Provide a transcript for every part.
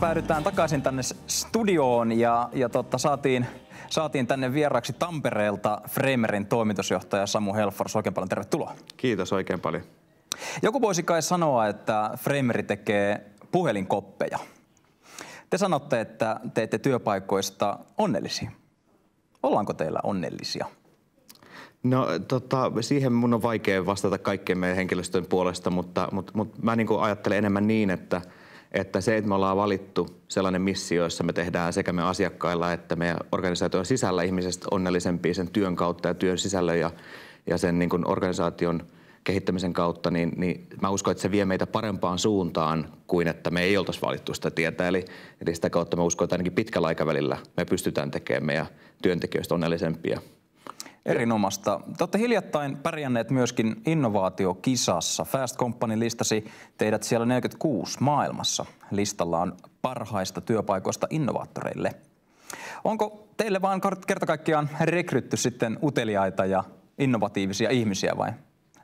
päädytään takaisin tänne studioon ja, ja totta, saatiin, saatiin tänne vieraksi Tampereelta Framerin toimitusjohtaja Samu Helfors. Oikein paljon tervetuloa. Kiitos oikein paljon. Joku voisi kai sanoa, että Frameri tekee puhelinkoppeja. Te sanotte, että teette työpaikoista onnellisia. Ollaanko teillä onnellisia? No tota, siihen mun on vaikea vastata kaikkien meidän henkilöstön puolesta, mutta, mutta, mutta mä niin ajattelen enemmän niin, että, että se, että me ollaan valittu sellainen missio, jossa me tehdään sekä me asiakkailla että meidän organisaation sisällä ihmisestä onnellisempia sen työn kautta ja työn sisällön ja, ja sen niin kuin organisaation kehittämisen kautta, niin, niin mä uskon, että se vie meitä parempaan suuntaan kuin että me ei oltaisi valittu sitä tietä. Eli, eli sitä kautta mä uskon, että ainakin pitkällä aikavälillä me pystytään tekemään meidän työntekijöistä onnellisempia. Erinomasta. Te olette hiljattain pärjänneet myöskin innovaatiokisassa. Fast Company listasi teidät siellä 46 maailmassa. Listalla on parhaista työpaikoista innovaattoreille. Onko teille vain kerta kaikkiaan rekrytty sitten uteliaita ja innovatiivisia ihmisiä vai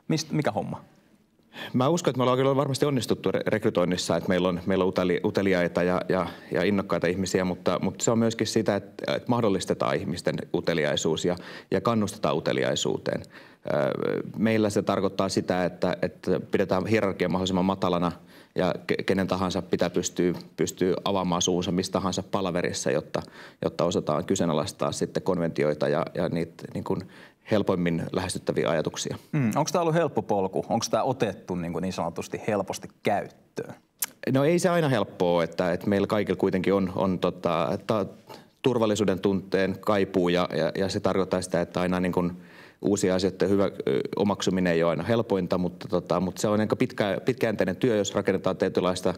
Mist, mikä homma? Mä uskon, että me ollaan kyllä varmasti onnistuttu rekrytoinnissa, että meillä on, meillä on uteliaita ja, ja, ja innokkaita ihmisiä, mutta, mutta se on myöskin sitä, että, että mahdollistetaan ihmisten uteliaisuus ja, ja kannustetaan uteliaisuuteen. Meillä se tarkoittaa sitä, että, että pidetään hierarkia mahdollisimman matalana ja kenen tahansa pitää pystyä, pystyä avaamaan suunsa mistä tahansa palaverissa, jotta, jotta osataan kyseenalaistaa sitten konventioita ja, ja niitä niin kuin helpoimmin lähestyttäviä ajatuksia. Mm, onko tämä ollut helppo polku? Onko tämä otettu niin, kuin niin sanotusti helposti käyttöön? No ei se aina helppoa, että, että meillä kaikilla kuitenkin on, on tota, että turvallisuuden tunteen kaipuu ja, ja, ja se tarkoittaa sitä, että aina niin kuin uusia asioita hyvä omaksuminen ei ole aina helpointa, mutta, tota, mutta se on aika pitkä, pitkäjänteinen työ, jos rakennetaan tietynlaista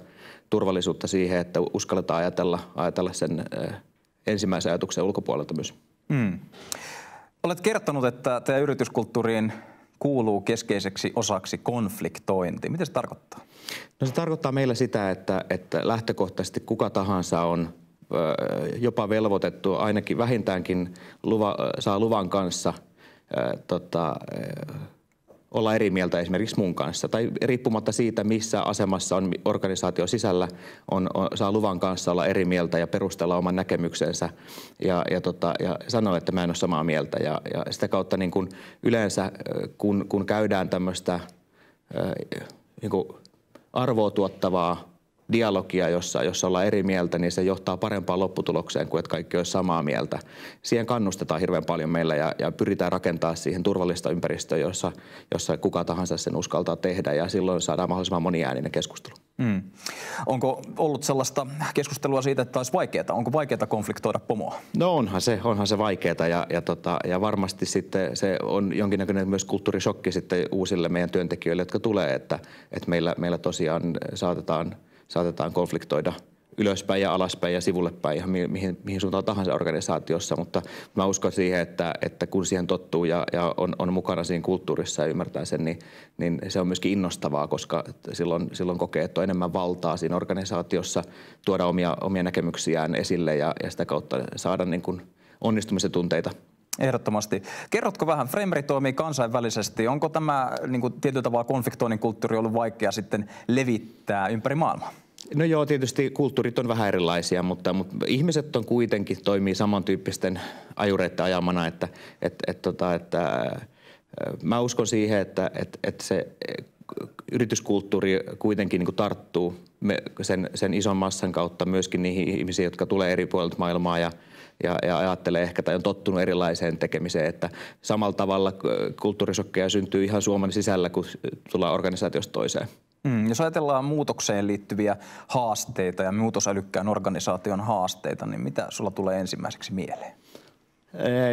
turvallisuutta siihen, että uskalletaan ajatella, ajatella sen ensimmäisen ajatuksen ulkopuolelta myös. Mm. Olet kertonut, että teidän yrityskulttuuriin kuuluu keskeiseksi osaksi konfliktointi. Mitä se tarkoittaa? No se tarkoittaa meillä sitä, että, että lähtökohtaisesti kuka tahansa on jopa velvoitettu ainakin vähintäänkin luva, saa luvan kanssa tota, olla eri mieltä esimerkiksi mun kanssa. Tai riippumatta siitä, missä asemassa on organisaatio sisällä, on, on, saa luvan kanssa olla eri mieltä ja perustella oman näkemyksensä ja, ja, tota, ja sanoa, että mä en ole samaa mieltä. Ja, ja sitä kautta niin kun yleensä, kun, kun käydään tämmöistä niin arvoa tuottavaa dialogia, jossa, jossa ollaan eri mieltä, niin se johtaa parempaan lopputulokseen kuin että kaikki olisi samaa mieltä. Siihen kannustetaan hirveän paljon meillä ja, ja pyritään rakentaa siihen turvallista ympäristöä, jossa, jossa kuka tahansa sen uskaltaa tehdä ja silloin saadaan mahdollisimman moniääninen keskustelu. Mm. Onko ollut sellaista keskustelua siitä, että olisi vaikeaa? Onko vaikeaa konfliktoida pomoa? No onhan se, onhan se vaikeaa ja, ja, tota, ja varmasti sitten se on jonkinnäköinen myös kulttuurishokki sitten uusille meidän työntekijöille, jotka tulee, että, että meillä, meillä tosiaan saatetaan – saatetaan konfliktoida ylöspäin ja alaspäin ja sivulle päin ihan mihin, mihin suuntaan tahansa organisaatiossa, mutta mä uskon siihen, että, että kun siihen tottuu ja, ja on, on mukana siinä kulttuurissa ja ymmärtää sen, niin, niin se on myöskin innostavaa, koska silloin, silloin kokee, että on enemmän valtaa siinä organisaatiossa tuoda omia, omia näkemyksiään esille ja, ja sitä kautta saada niin kuin onnistumisen tunteita Ehdottomasti. Kerrotko vähän, Frameri toimii kansainvälisesti. Onko tämä niin kuin, tietyllä tavalla konfliktoinnin kulttuuri ollut vaikea sitten levittää ympäri maailmaa? No joo, tietysti kulttuurit on vähän erilaisia, mutta, mutta ihmiset on kuitenkin toimii samantyyppisten ajureiden ajamana, että, että, että, tota, että, että mä uskon siihen, että, että, että se yrityskulttuuri kuitenkin niin tarttuu sen, sen ison massan kautta myöskin niihin ihmisiin, jotka tulee eri puolilta maailmaa ja, ja, ja ajattelee ehkä tai on tottunut erilaiseen tekemiseen, että samalla tavalla kulttuurisokkeja syntyy ihan Suomen sisällä, kun tullaan organisaatiosta toiseen. Mm, jos ajatellaan muutokseen liittyviä haasteita ja muutosälykkään organisaation haasteita, niin mitä sulla tulee ensimmäiseksi mieleen?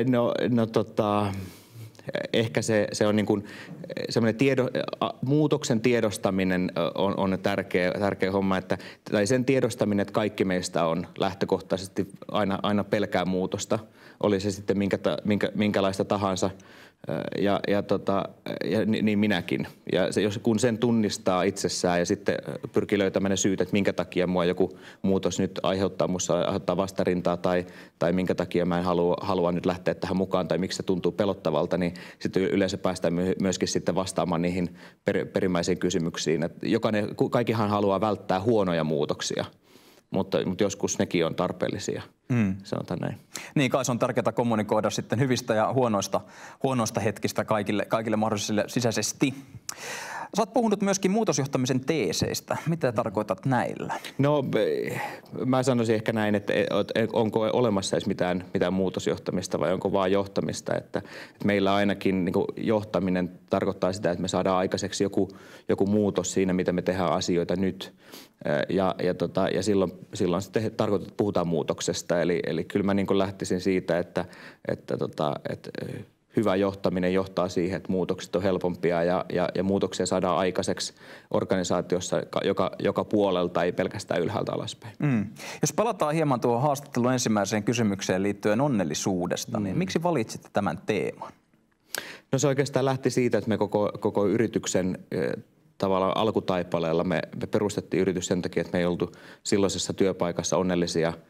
No, no tota, ehkä se, se on niin kuin semmoinen tiedo, muutoksen tiedostaminen on, on tärkeä, tärkeä homma, että, tai sen tiedostaminen, että kaikki meistä on lähtökohtaisesti aina, aina pelkää muutosta, oli se sitten minkä, minkä, minkälaista tahansa – ja, ja, tota, ja niin minäkin. Ja se, jos, kun sen tunnistaa itsessään ja sitten pyrkii löytämään ne syyt, että minkä takia mua joku muutos nyt aiheuttaa musta aiheuttaa vastarintaa tai, tai minkä takia mä en halua, halua nyt lähteä tähän mukaan tai miksi se tuntuu pelottavalta, niin sitten yleensä päästään myöskin sitten vastaamaan niihin per, perimmäisiin kysymyksiin. Että jokainen, kaikkihan haluaa välttää huonoja muutoksia – mutta, mutta joskus nekin on tarpeellisia, mm. sanotaan näin. Niin, kai se on tärkeää kommunikoida sitten hyvistä ja huonoista, huonoista hetkistä kaikille, kaikille mahdollisille sisäisesti. Sä oot puhunut myöskin muutosjohtamisen teeseistä. Mitä tarkoitat näillä? No mä sanoisin ehkä näin, että onko olemassa edes mitään, mitään muutosjohtamista vai onko vaan johtamista. Että, että meillä ainakin niin johtaminen tarkoittaa sitä, että me saadaan aikaiseksi joku, joku muutos siinä, mitä me tehdään asioita nyt. Ja, ja, tota, ja silloin, silloin sitten tarkoittaa, että puhutaan muutoksesta. Eli, eli kyllä mä niin lähtisin siitä, että, että, tota, että hyvä johtaminen johtaa siihen, että muutokset on helpompia ja, ja, ja muutoksia saadaan aikaiseksi organisaatiossa joka, joka puolelta, ei pelkästään ylhäältä alaspäin. Mm. Jos palataan hieman tuohon haastattelun ensimmäiseen kysymykseen liittyen onnellisuudesta, niin mm. niin miksi valitsitte tämän teeman? No se oikeastaan lähti siitä, että me koko, koko yrityksen tavallaan alkutaipaleella me, me perustettiin yritys sen takia, että me ei oltu silloisessa työpaikassa onnellisia –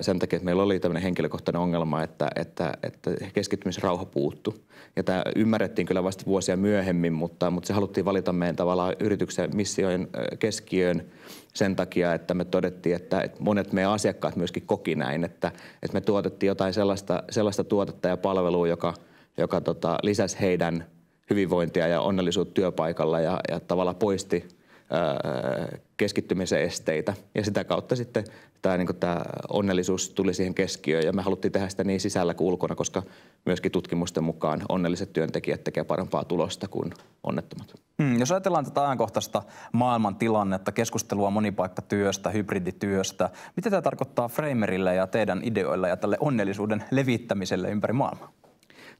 sen takia, että meillä oli tämmöinen henkilökohtainen ongelma, että, että, että keskittymisrauha puuttu. Ja tämä ymmärrettiin kyllä vasta vuosia myöhemmin, mutta, mutta se haluttiin valita meidän tavallaan yrityksen missiojen keskiöön sen takia, että me todettiin, että, että monet meidän asiakkaat myöskin koki näin, että, että me tuotettiin jotain sellaista, sellaista tuotetta ja palvelua, joka, joka tota, lisäsi heidän hyvinvointia ja onnellisuutta työpaikalla ja, ja tavallaan poisti – keskittymisen esteitä. Ja sitä kautta sitten tämä, niin tämä onnellisuus tuli siihen keskiöön ja me haluttiin tehdä sitä niin sisällä kuin ulkona, koska myöskin tutkimusten mukaan onnelliset työntekijät tekevät parempaa tulosta kuin onnettomat. Hmm, jos ajatellaan tätä ajankohtaista maailman tilannetta, keskustelua monipaikkatyöstä, hybridityöstä, mitä tämä tarkoittaa Framerille ja teidän ideoilla ja tälle onnellisuuden levittämiselle ympäri maailmaa?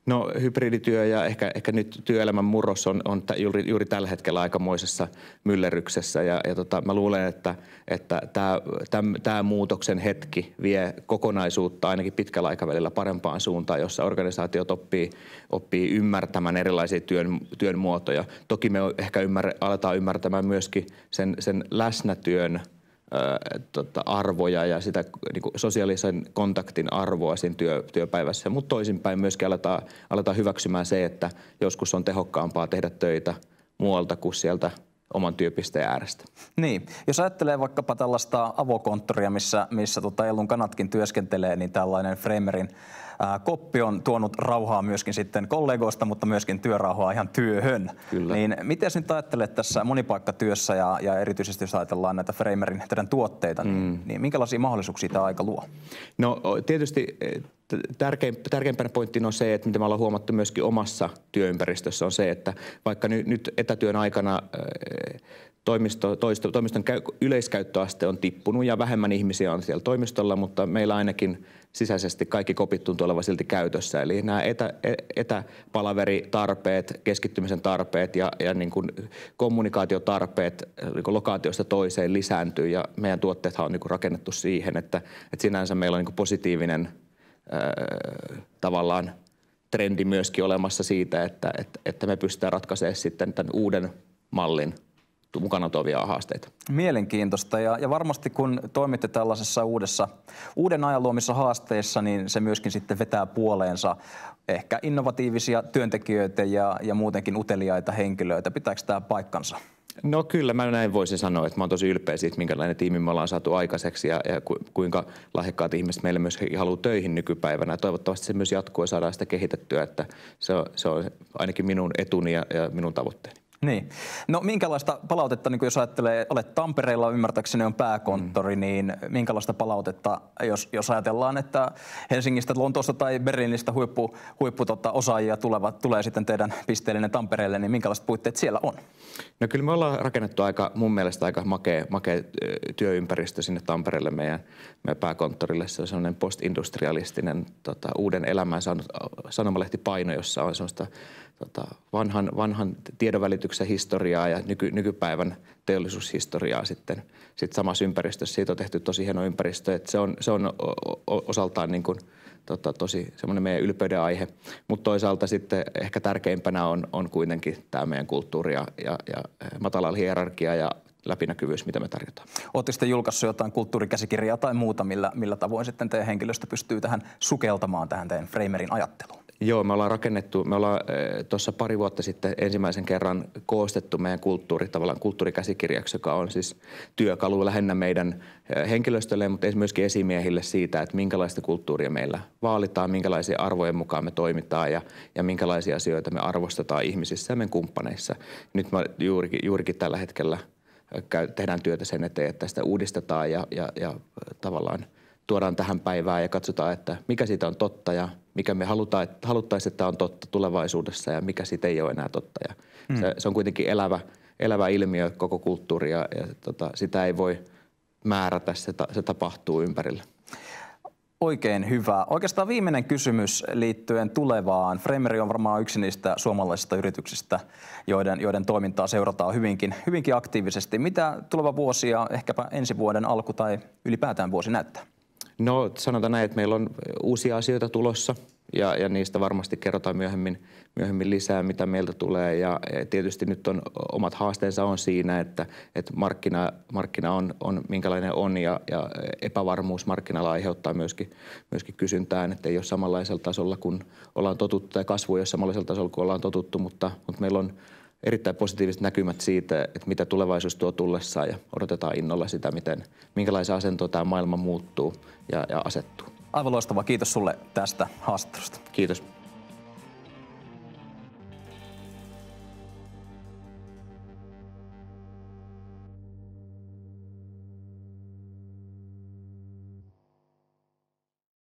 No hybridityö ja ehkä, ehkä nyt työelämän murros on, on t- juuri, juuri tällä hetkellä aikamoisessa myllerryksessä ja, ja tota, mä luulen, että, että tämä muutoksen hetki vie kokonaisuutta ainakin pitkällä aikavälillä parempaan suuntaan, jossa organisaatiot oppii, oppii ymmärtämään erilaisia työn, työn muotoja. Toki me ehkä ymmär, aletaan ymmärtämään myöskin sen, sen läsnätyön – tota, arvoja ja sitä niin kuin sosiaalisen kontaktin arvoa siinä työ, työpäivässä. Mutta toisinpäin myöskin aletaan, aletaan hyväksymään se, että joskus on tehokkaampaa tehdä töitä muualta kuin sieltä oman työpisteen äärestä. Niin, jos ajattelee vaikkapa tällaista avokonttoria, missä, missä tota Ellun kanatkin työskentelee, niin tällainen Framerin koppi on tuonut rauhaa myöskin sitten kollegoista, mutta myöskin työrauhaa ihan työhön. Kyllä. Niin miten nyt ajattelet tässä monipaikkatyössä ja, ja erityisesti jos ajatellaan näitä Framerin teidän tuotteita, niin, mm. niin minkälaisia mahdollisuuksia tämä aika luo? No tietysti tärkein, tärkeimpänä pointtina on se, että mitä me ollaan huomattu myöskin omassa työympäristössä on se, että vaikka nyt, nyt etätyön aikana toimisto, toisto, toimiston käy, yleiskäyttöaste on tippunut ja vähemmän ihmisiä on siellä toimistolla, mutta meillä ainakin sisäisesti kaikki kopit tuntuu olevan silti käytössä. Eli nämä etä, e, etäpalaveritarpeet, keskittymisen tarpeet ja, ja niin kuin kommunikaatiotarpeet niin kuin lokaatiosta toiseen lisääntyy ja meidän tuotteethan on niin kuin rakennettu siihen, että, että sinänsä meillä on niin kuin positiivinen – tavallaan trendi myöskin olemassa siitä, että, että, että me pystytään ratkaisemaan sitten tämän uuden mallin mukana tuovia haasteita. Mielenkiintoista ja, ja varmasti kun toimitte tällaisessa uudessa, uuden ajan luomissa haasteissa, niin se myöskin sitten vetää puoleensa ehkä innovatiivisia työntekijöitä ja, ja muutenkin uteliaita henkilöitä. Pitääkö tämä paikkansa? No kyllä, mä näin voisin sanoa, että mä oon tosi ylpeä siitä, minkälainen tiimi me ollaan saatu aikaiseksi ja, ja ku, kuinka lahjakkaat ihmiset meille myös haluaa töihin nykypäivänä. Toivottavasti se myös jatkuu ja saadaan sitä kehitettyä, että se on, se on ainakin minun etuni ja, ja minun tavoitteeni. Niin. No minkälaista palautetta, niin jos ajattelee, olet Tampereella, ymmärtääkseni on pääkonttori, mm. niin minkälaista palautetta, jos, jos ajatellaan, että Helsingistä, Lontoosta tai Berliinistä huippu, huippu tota, osaajia tulevat, tulee sitten teidän pisteellinen Tampereelle, niin minkälaiset puitteet siellä on? No kyllä me ollaan rakennettu aika, mun mielestä aika makea, makea työympäristö sinne Tampereelle meidän, meidän pääkonttorille. Se on sellainen postindustrialistinen tota, uuden elämän saanut sanomalehtipaino, jossa on sellaista tota, vanhan, vanhan tiedonvälityksen historiaa ja nyky, nykypäivän teollisuushistoriaa sitten, sitten samassa ympäristössä. Siitä on tehty tosi hieno ympäristö, että se on, se on osaltaan niin kuin, tota, tosi semmoinen meidän ylpeyden aihe. Mutta toisaalta sitten ehkä tärkeimpänä on, on kuitenkin tämä meidän kulttuuri ja, ja, ja matala hierarkia ja läpinäkyvyys, mitä me tarjotaan. Oletteko sitten julkaissut jotain kulttuurikäsikirjaa tai muuta, millä, millä tavoin sitten teidän henkilöstö pystyy tähän sukeltamaan tähän teidän Framerin ajatteluun? Joo, me ollaan rakennettu, me ollaan tuossa pari vuotta sitten ensimmäisen kerran koostettu meidän kulttuuri, tavallaan kulttuurikäsikirjaksi, joka on siis työkalu lähinnä meidän henkilöstölle, mutta myöskin esimiehille siitä, että minkälaista kulttuuria meillä vaalitaan, minkälaisia arvojen mukaan me toimitaan ja, ja minkälaisia asioita me arvostetaan ihmisissä ja meidän kumppaneissa. Nyt mä juurikin, juurikin tällä hetkellä tehdään työtä sen eteen, että sitä uudistetaan ja, ja, ja tavallaan – tuodaan tähän päivään ja katsotaan, että mikä siitä on totta ja mikä me halutaan, että haluttaisiin, että on totta tulevaisuudessa ja mikä siitä ei ole enää totta. Ja mm. se, se on kuitenkin elävä, elävä ilmiö koko kulttuuri ja, ja tota, sitä ei voi määrätä, se, ta, se tapahtuu ympärillä. Oikein hyvä. Oikeastaan viimeinen kysymys liittyen tulevaan. Frameri on varmaan yksi niistä suomalaisista yrityksistä, joiden, joiden toimintaa seurataan hyvinkin, hyvinkin aktiivisesti. Mitä tuleva vuosi ja ehkäpä ensi vuoden alku tai ylipäätään vuosi näyttää? No sanotaan näin, että meillä on uusia asioita tulossa ja, ja niistä varmasti kerrotaan myöhemmin, myöhemmin lisää, mitä meiltä tulee. Ja tietysti nyt on omat haasteensa on siinä, että, että markkina, markkina on, on minkälainen on ja, ja epävarmuus markkinalla aiheuttaa myöskin, myöskin kysyntään, että ei ole samanlaisella tasolla kuin ollaan totuttu tai kasvu ei ole samanlaisella tasolla kuin ollaan totuttu, mutta, mutta meillä on erittäin positiiviset näkymät siitä, että mitä tulevaisuus tuo tullessaan ja odotetaan innolla sitä, miten, minkälaisen asentoon tämä maailma muuttuu ja, ja asettuu. Aivan loistavaa. Kiitos sulle tästä haastattelusta. Kiitos.